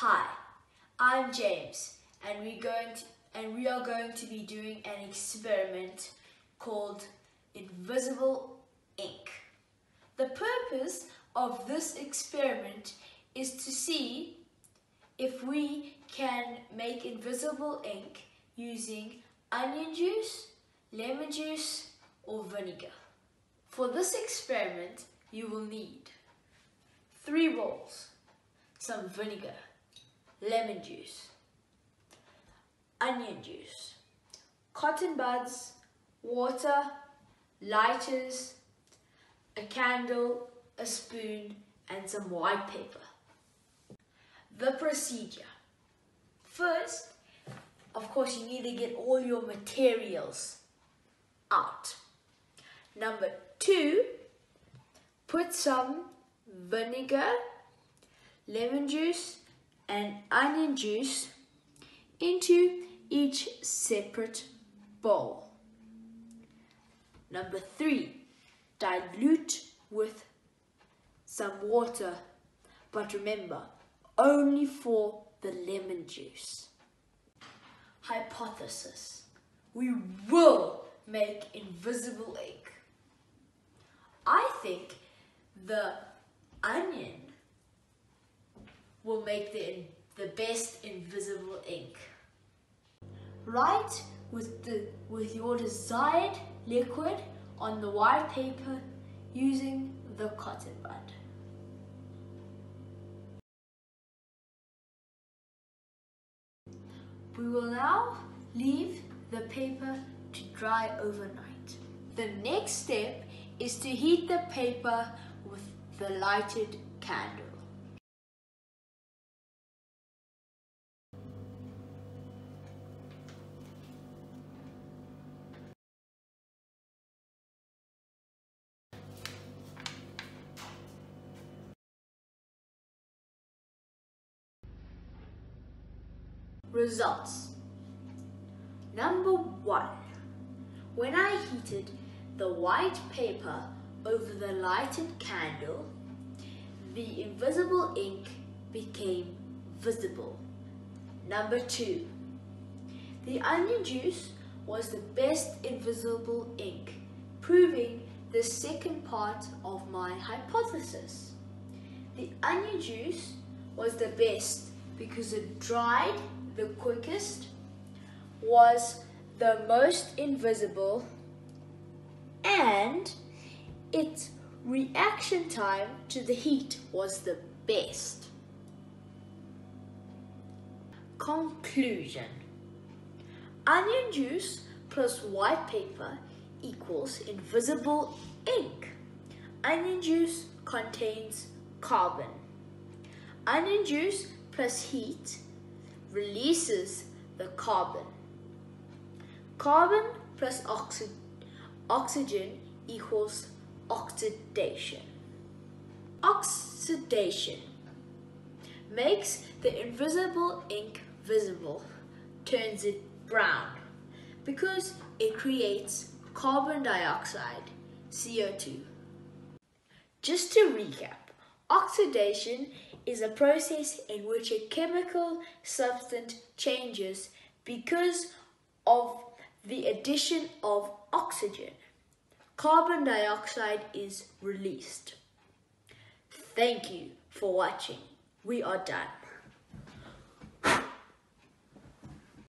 Hi, I'm James and we're going to, and we are going to be doing an experiment called invisible ink. The purpose of this experiment is to see if we can make invisible ink using onion juice, lemon juice or vinegar. For this experiment you will need three bowls, some vinegar, lemon juice, onion juice, cotton buds, water, lighters, a candle, a spoon and some white paper. The procedure. First, of course you need to get all your materials out. Number two, put some vinegar, lemon juice and onion juice into each separate bowl. Number three, dilute with some water, but remember, only for the lemon juice. Hypothesis. We will make invisible ink. I think the onion will make the, the best invisible ink. Write with, the, with your desired liquid on the white paper using the cotton bud. We will now leave the paper to dry overnight. The next step is to heat the paper with the lighted candle. Results Number one, when I heated the white paper over the lighted candle, the invisible ink became visible. Number two, the onion juice was the best invisible ink, proving the second part of my hypothesis. The onion juice was the best because it dried the quickest, was the most invisible, and its reaction time to the heat was the best. Conclusion Onion juice plus white paper equals invisible ink. Onion juice contains carbon. Onion juice plus heat releases the carbon. Carbon plus oxy oxygen equals oxidation. Oxidation makes the invisible ink visible, turns it brown, because it creates carbon dioxide, CO2. Just to recap, oxidation is a process in which a chemical substance changes because of the addition of oxygen. Carbon dioxide is released. Thank you for watching. We are done.